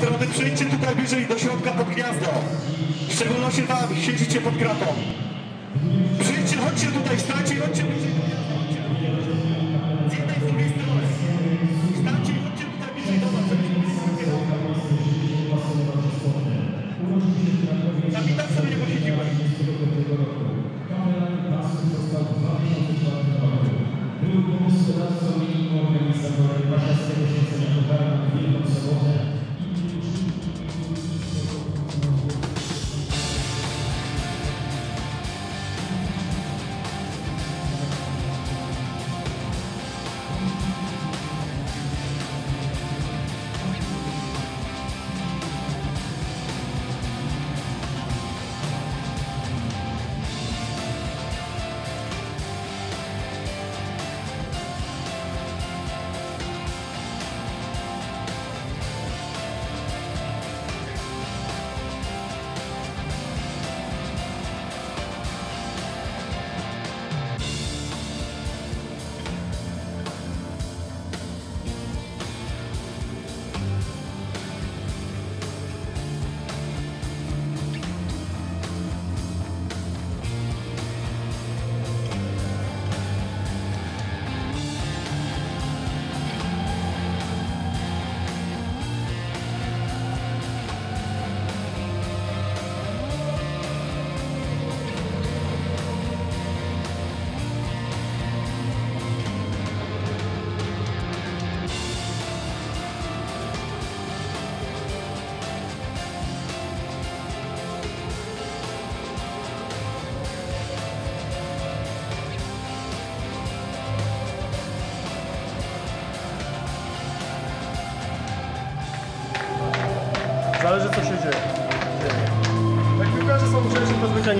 strony przyjdźcie tutaj bliżej do środka pod gniazdo. W szczególności tam siedzicie pod kratą. Przyjdźcie, chodźcie tutaj, stańcie i chodźcie bliżej do. Z jednej z drugiej strony. Stańcie chodźcie tutaj bliżej do nas. Tam i tak sobie nie posiedziłem. Zależy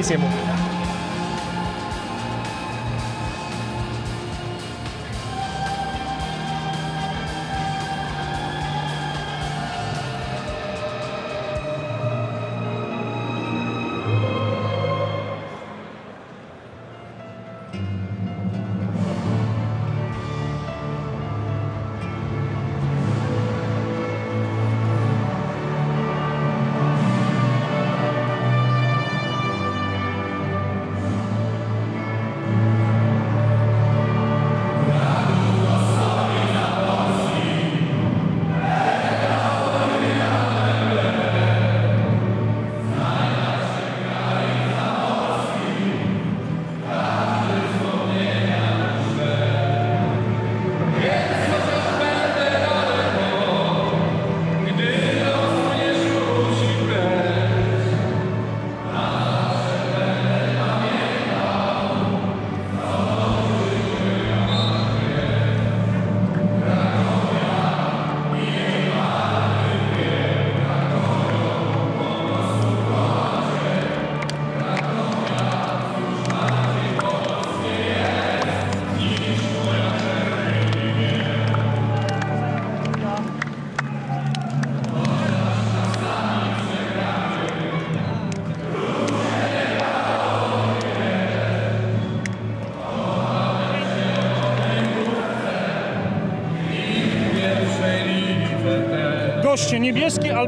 buenísimo.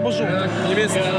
Albo żółte. Niebieskie.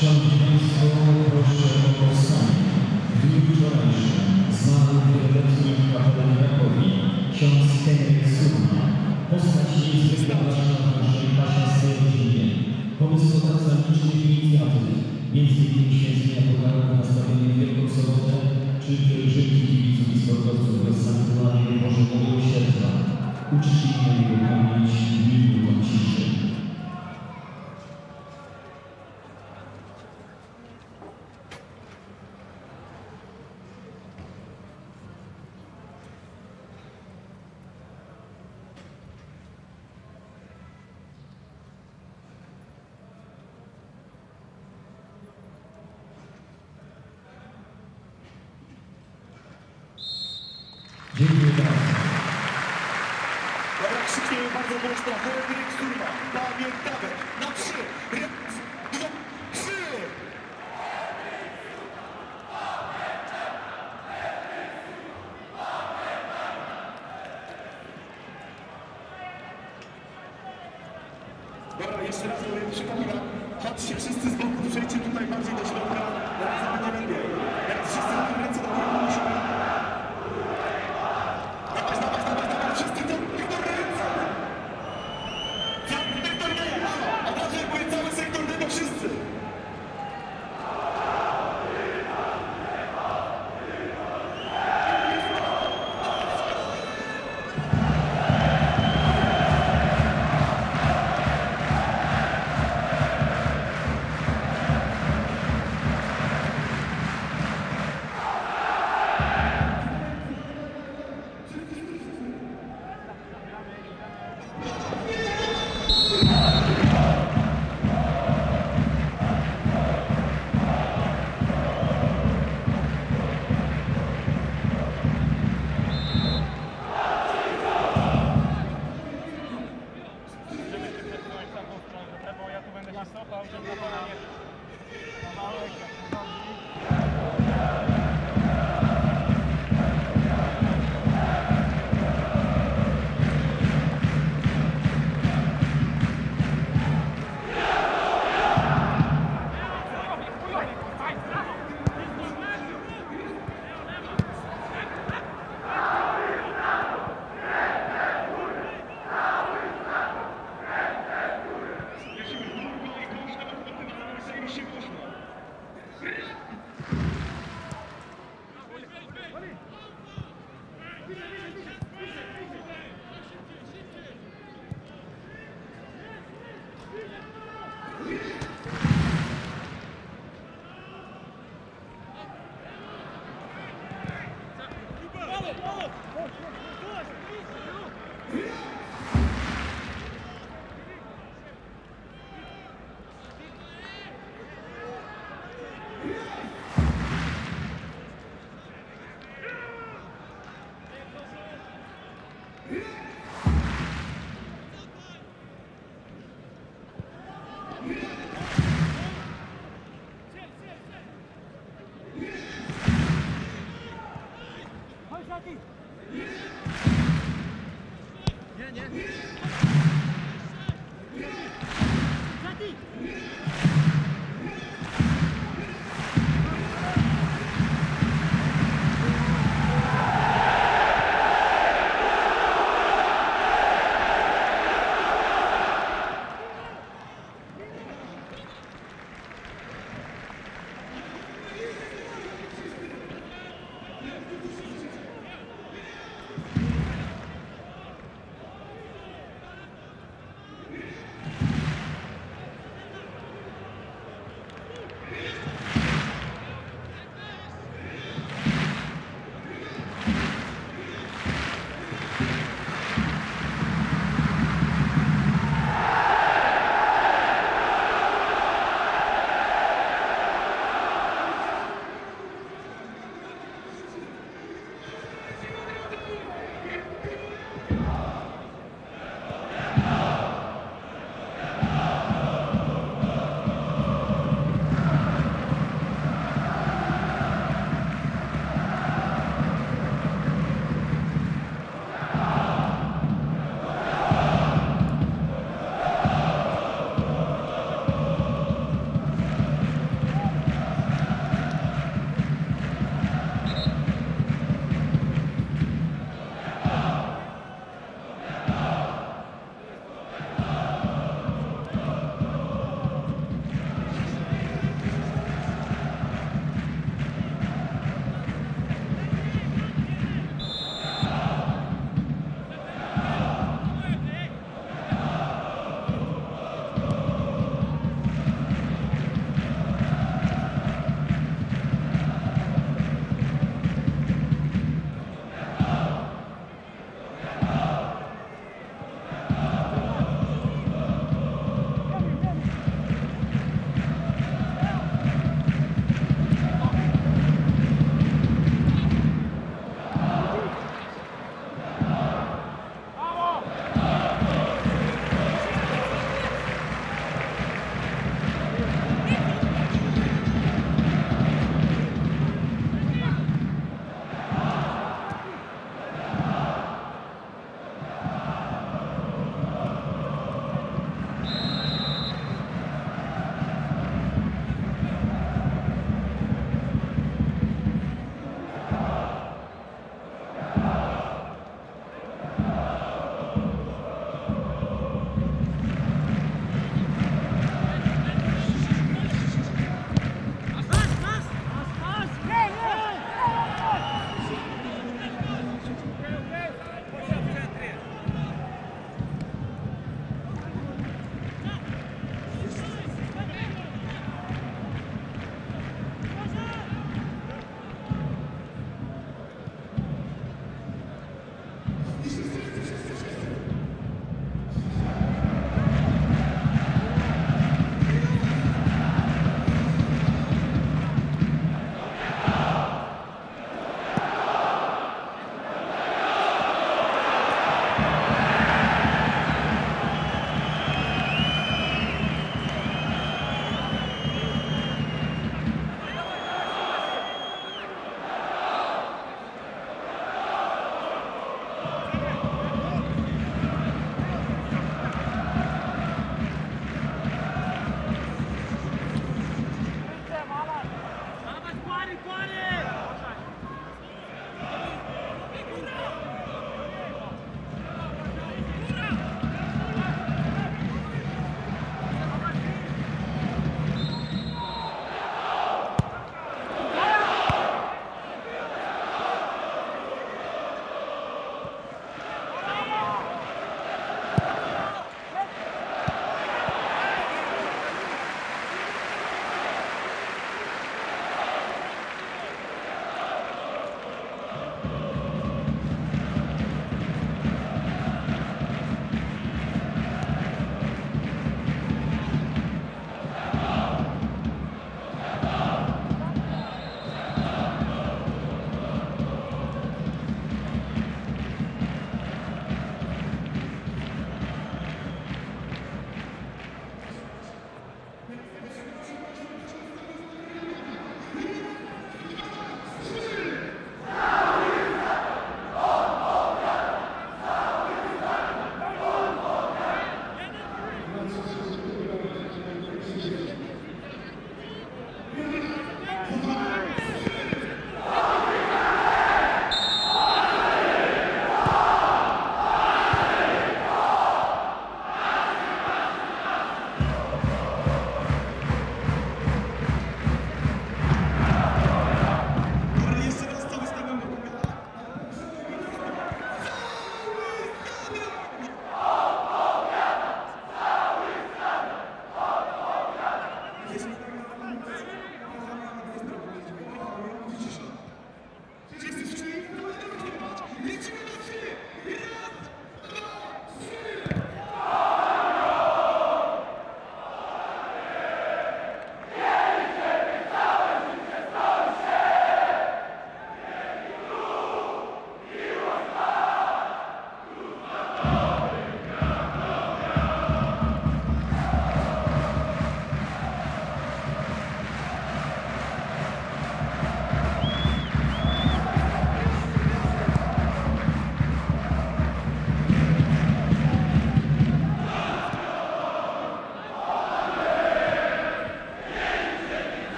Szanowni Państwo, proszę o stanie. W dniu znany ksiądz Henryk Surma, postać niezwykle ważna w naszej klasie z rodzinie, pomysłodawca tak licznych inicjatyw, między Dziękuję bardzo. Dobra, krzyczmy bardzo głośno. Henryk Surma, pamiętamy.